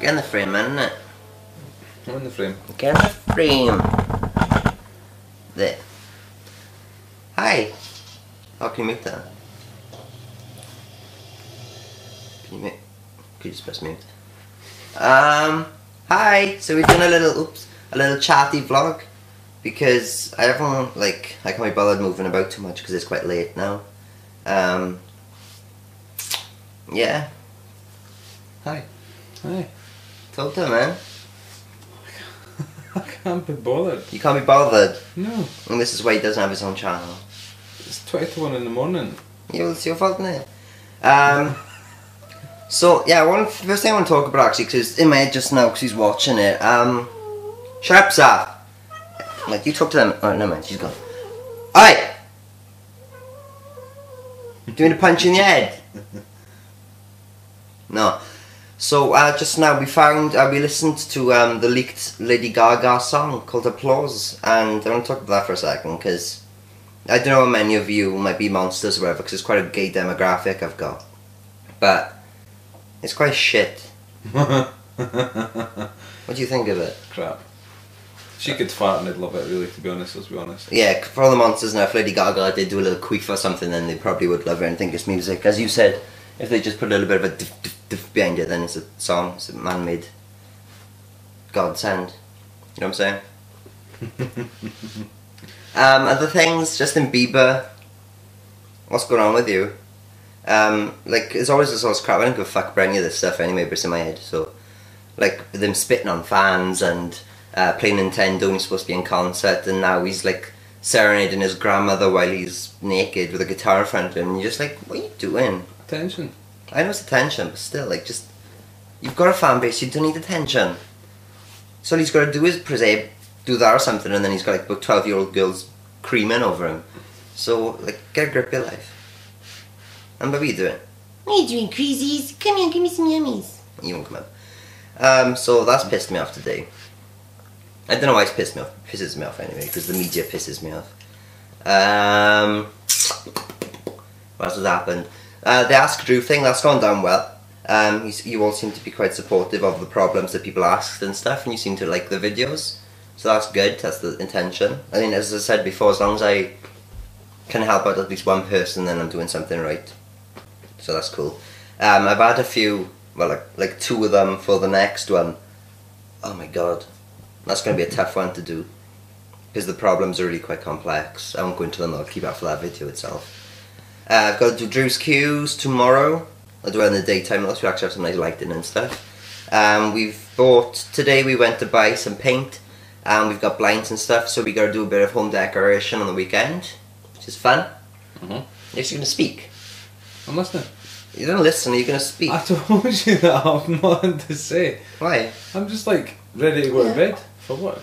Get in the frame, man, innit? I'm in the frame. Get in the frame. There. Hi. How can you mute that? Can you mute? Could you just press mute? Um, hi. So we're doing a little, oops, a little chatty vlog because I haven't like I can't be bothered moving about too much because it's quite late now. Um, yeah. Hi. Hi. Him, man. I can't be bothered. You can't be bothered. No. And this is why he doesn't have his own channel. It's 20 to 1 in the morning. Yeah, it's your fault, is Um, so, yeah, one first thing I want to talk about actually, because in my head just now, because he's watching it. Um, shut up. Like, you talk to them. Oh, never mind, she's gone. Alright! Doing a punch in the head? No. So, uh, just now we found, uh, we listened to um, the leaked Lady Gaga song called Applause, and I want to talk about that for a second, because I don't know how many of you might be monsters or whatever, because it's quite a gay demographic I've got. But, it's quite shit. What do you think of it? Crap. She could fart and I'd love it, really, to be honest, let's be honest. Yeah, for all the monsters now, if Lady Gaga did do a little queef or something, then they probably would love it and think it's music. As you said, if they just put a little bit of a diff, diff, diff behind it, then it's a song, it's a man-made godsend. You know what I'm saying? um, other things, Justin Bieber. What's going on with you? Um, like, it's always this sort of crap. I don't give a fuck about any of this stuff anyway, but it's in my head. So, like, them spitting on fans and uh, playing Nintendo and he's supposed to be in concert, and now he's like serenading his grandmother while he's naked with a guitar in front of him. And you're just like, what are you doing? Attention. I know it's attention, but still, like, just you've got a fan base. You don't need attention. So all he's got to do is present, do that or something, and then he's got like about twelve year old girls creaming over him. So like, get a grip of your life. And what are you doing? What are you doing, crazies? Come here, give me some yummies. You won't come up. Um, so that's pissed me off today. I don't know why it's pissed me off. It pisses me off anyway, because the media pisses me off. Um, what else has happened? Uh, the Ask Drew thing, that's gone down well. Um, you, you all seem to be quite supportive of the problems that people asked and stuff, and you seem to like the videos. So that's good, that's the intention. I mean, as I said before, as long as I can help out at least one person, then I'm doing something right. So that's cool. Um, I've had a few, well, like, like two of them for the next one. Oh my god. That's going to be a tough one to do. Because the problems are really quite complex. I won't go into them, I'll keep that for that video itself. Uh, I've got to do Drew's Cues tomorrow. I'll do it in the daytime, unless we actually have some nice lighting and stuff. Um, we've bought, today we went to buy some paint. And we've got blinds and stuff, so we got to do a bit of home decoration on the weekend. Which is fun. Mhm. You're just going to speak. I'm listening. You don't listen, you're going to speak. I told you that I have nothing to say. Why? I'm just like ready to go to bed for work.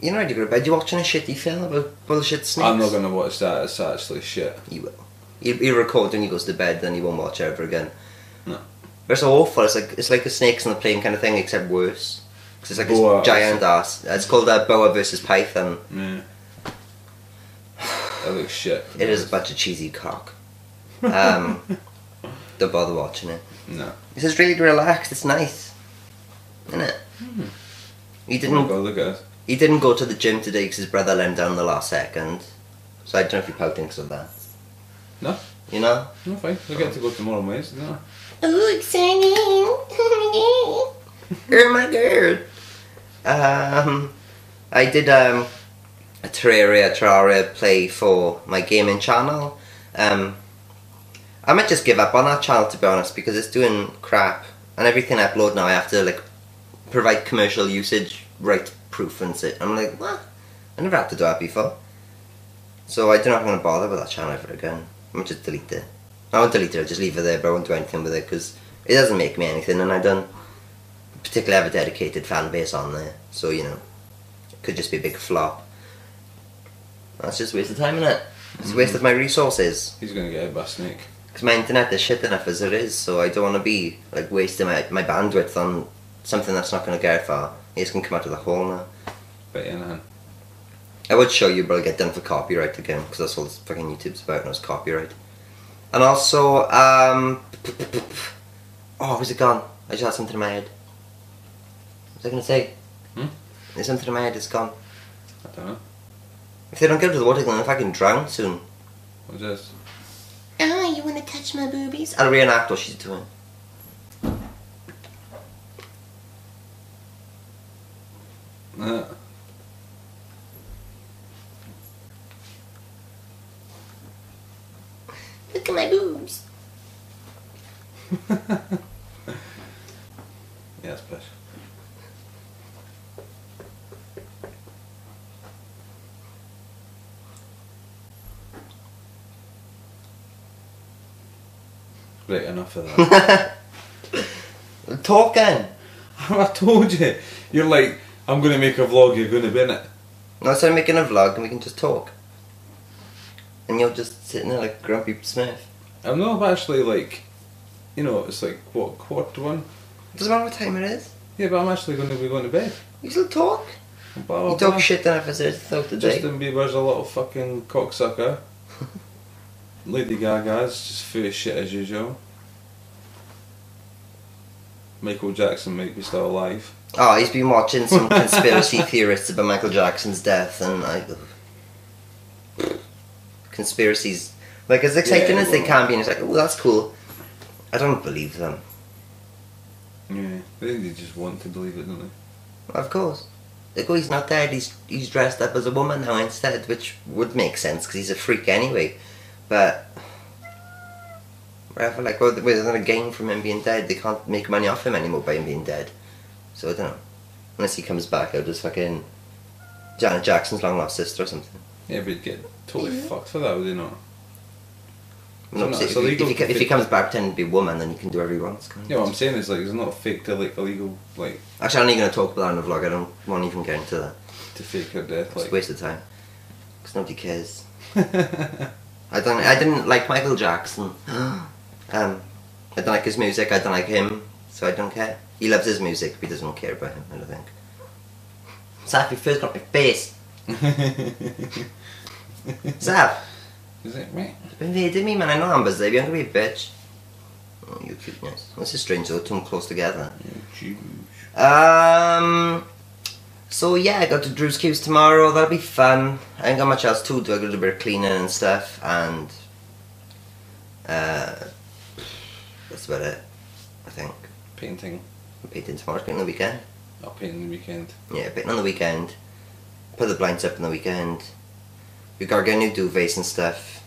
You're not ready to go to bed. You're watching a shitty film about bullshit snakes. I'm not going to watch that, it's actually shit. You will. You you record when he goes to bed, then he won't watch it ever again. No. But it's awful. It's like it's like the snakes on the plane kind of thing, except worse. Because it's like Boa. this giant ass. It's called uh, Boa versus Python. Yeah. That looks shit. It is a bunch of cheesy cock. Um, don't bother watching it. No. It's just really relaxed. It's nice, isn't it? He Oh didn't. god, look at. He didn't go to the gym today because his brother let him down the last second. So I don't know if he pouting because of that. No. You know. No, fine. I get to go tomorrow on Wednesday. Oh, exciting! You're my girl. Um, I did um, a Terraria Terraria play for my gaming channel. Um, I might just give up on that channel to be honest because it's doing crap and everything I upload now I have to like provide commercial usage right proof and sit. I'm like what? I never had to do that before. So I don't know if I'm gonna bother with that channel ever again. I might just delete it. I won't delete it. I'll just leave it there, but I won't do anything with it because it doesn't make me anything, and I don't particularly have a dedicated fan base on there. So you know, it could just be a big flop. That's just a waste of time, innit? It's a waste of my resources. He's going to get a bus, Nick. Because my internet is shit enough as it is, so I don't want to be like wasting my, my bandwidth on something that's not going to go far. It's going to come out of the hole now. But in hand. I would show you, but I'll get done for copyright again, because that's all this fucking YouTube's about, and it's copyright. And also, um. Oh, where's it gone? I just had something in my head. What was I going to say? Hmm? There's something in my head, it's gone. I don't know. If they don't get to the water, they're going to fucking drown soon. What's this? Oh, you want to touch my boobies? I'll reenact what she's doing. Uh, Look at my boobs. yeah, it's pish. Right, enough of that. Talking. I told you. You're like, I'm going to make a vlog, you're going to be in it. No, so I'm making a vlog and we can just talk. And you're just sitting there like Grumpy Smurf. I'm not actually like, you know, it's like, what, quarter to one? Doesn't matter what time it is. Yeah, but I'm actually going to be going to bed. You still talk. Blah, blah, You talk shit then if I said throughout the day. Justin Bieber's a little fucking cocksucker. Lady Gaga's just full of shit as usual. Michael Jackson might be still alive. Oh, he's been watching some conspiracy theorists about Michael Jackson's death and I. Conspiracies. Like, as exciting Yeah, as they can be, and it's like, oh, that's cool. I don't believe them. Yeah, I think they just want to believe it, don't they? Of course. Like, oh, he's not dead, he's, he's dressed up as a woman now instead, which would make sense because he's a freak anyway. But. I feel like, well, there's not a gain from him being dead. They can't make money off him anymore by him being dead. So I don't know. Unless he comes back out as fucking Janet Jackson's long lost sister or something. Yeah, but get totally fucked for that, would he not? No, not- so if, he, illegal if, he, if he comes back pretending to be a woman, then he can do whatever he wants. can't? Yeah, what I'm saying is like, it's not fake to like illegal, like, Actually, I'm not even going to talk about that in the vlog. I don't want to even get into that. to fake her death, It's a like. waste of time. Because nobody cares. I don't. I didn't like Michael Jackson. um, I don't like his music. I don't like him, so I don't care. He loves his music, but he doesn't care about him. I don't think. Zaf, you first got my face. Zaf, Is it me? you've invaded me, man. I know Amber's there. You're gonna be a bitch. Oh, you cute cuteness. This is strange though. Two close together. Um. So yeah, I got to Drew's Cues tomorrow. That'll be fun. I ain't got much else to do. I got to do a bit of cleaning and stuff, and uh, that's about it. I think. Painting. I'm painting tomorrow. Painting on the weekend. I'll paint in the weekend. Yeah, painting on the weekend. Put the blinds up on the weekend. We gotta get new duvets and stuff,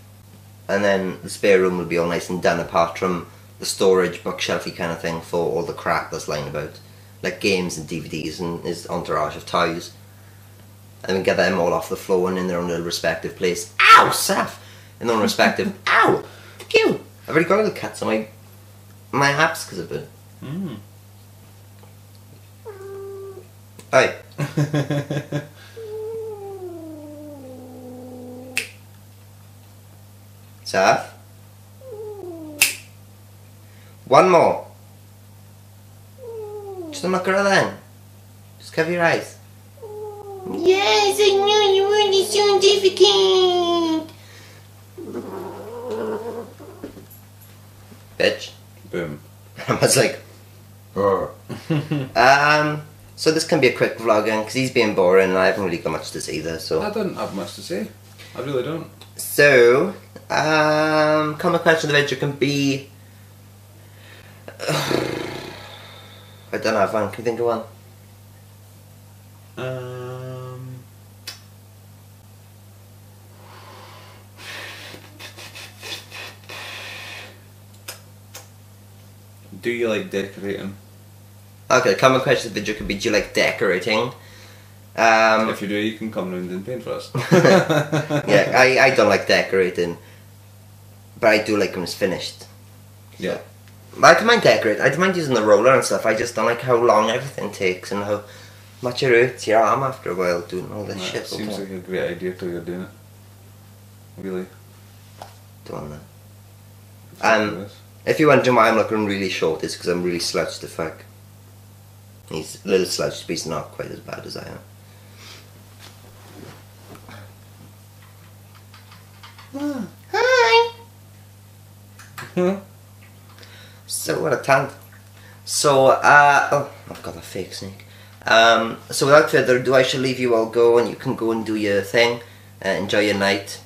and then the spare room will be all nice and done. Apart from the storage bookshelfy kind of thing for all the crap that's lying about, like games and DVDs and his entourage of toys. And we get them all off the floor and in their own little respective place. Ow, Saf! In their own respective. Ow! You! I've already got little cuts on my my abs because of it. Mm. Hey. Saf? One more. Just look at then. Just cover your eyes. Yes, I know you want the certificate. Bitch. Boom. I was like, um, so this can be a quick vlog because he's being boring and I haven't really got much to say either. So, I don't have much to say. I really don't. so um, comment question of the video can be. I don't have one. Can you think of one? Um, do you like decorating? Okay, comment question of the video could be: Do you like decorating? Um, if you do, you can come round and paint for us. yeah, I, I don't like decorating, but I do like when it's finished. Yeah. But I don't mind decorate. I don't mind using the roller and stuff. I just don't like how long everything takes and how much it hurts your arm after a while doing all this That shit. seems like a great idea till you're doing it. Really. Doing that. Um, If you're wondering why I'm looking really short, it's because I'm really slouched the fuck. He's a little slouched, but he's not quite as bad as I am. Hi. Huh? So what a tant. So uh oh, I've got a fake snake. Um, so without further ado, I shall leave you all go, and you can go and do your thing, uh, enjoy your night.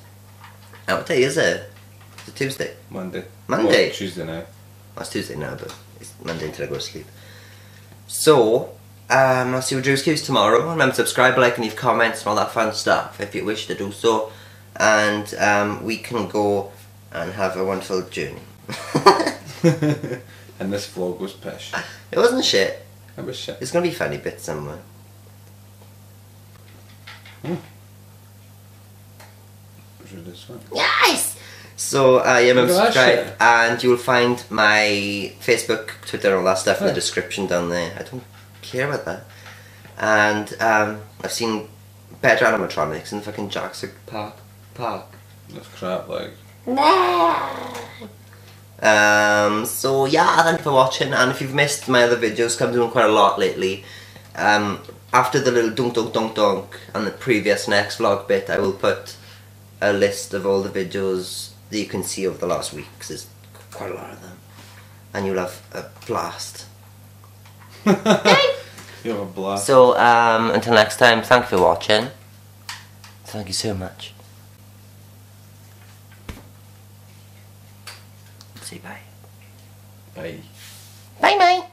Uh, what day is it? it? Is it Tuesday? Monday. Monday? Well, Tuesday now. Well, it's Tuesday now, but it's Monday until I go to sleep. So, um, I'll see you with Drew's Cues tomorrow. Remember to subscribe, like, and leave comments and all that fun stuff if you wish to do so. And um, we can go and have a wonderful journey. and this vlog was pish. it wasn't shit. It was shit. There's gonna be funny bits somewhere. One. Yes! So, uh, yeah, remember to Look at that subscribe. And you'll find my Facebook, Twitter, all that stuff in the description down there. I don't care about that. And um, I've seen better animatronics in the fucking Jurassic Park. Park. That's crap, like. Um, so yeah, thank you for watching. And if you've missed my other videos, I'm doing quite a lot lately. Um, after the little dunk dunk dunk dunk and the previous next vlog bit, I will put a list of all the videos that you can see over the last week, because there's quite a lot of them, and you'll have a blast. You have a blast. So um, until next time, thank you for watching. Thank you so much. Say bye. Bye. Bye bye.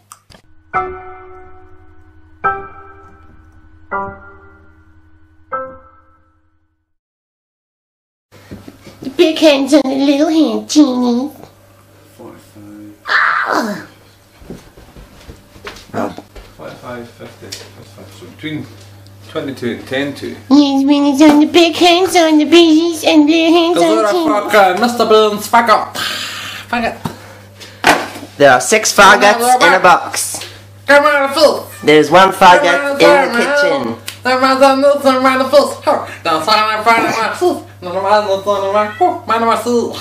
Big hands on the little hand, Genie. 45. Ah. 45, 50, 55. So between 22 and 10 to. Yes, when it's on the big hands on the babies and little hands on Genie. fucking Mr. Burns, fuck up. It. There are six faggots in a box. Come on, Phil. There's one faggot in the kitchen. Come on, Phil. Come on, Phil. Come on, Phil. Come on, Phil.